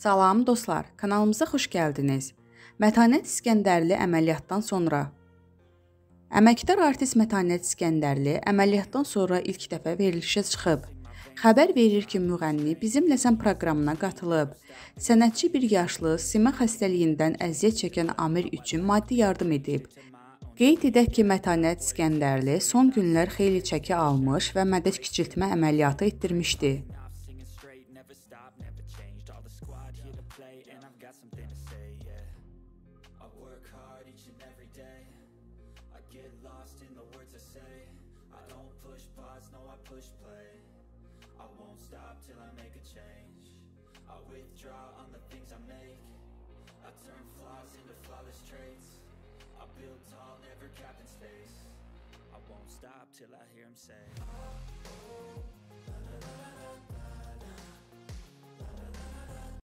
Salam dostlar, kanalımıza xoş gəldiniz. Mətanət İskəndərli əməliyyatdan sonra Əməkdar artist Mətanət İskəndərli əməliyyatdan sonra ilk dəfə verilişə çıxıb. Xəbər verir ki, müğənni Bizimlə sən proqramına qatılıb. Sənətçi bir yaşlı simə xəstəliyindən əziyyət çəkən Amir üçün maddi yardım edib. Qeyd edək ki, Mətanət İskəndərli son günlər xeyli çəki almış və mədət kiçiltmə əməliyyatı etdirmişdi. And I've got something to say, yeah. I work hard each and every day. I get lost in the words I say. I don't push pause, no, I push play. I won't stop till I make a change. I withdraw on the things I make. I turn flaws into flawless traits. I build tall, never capped in space. I won't stop till I hear him say.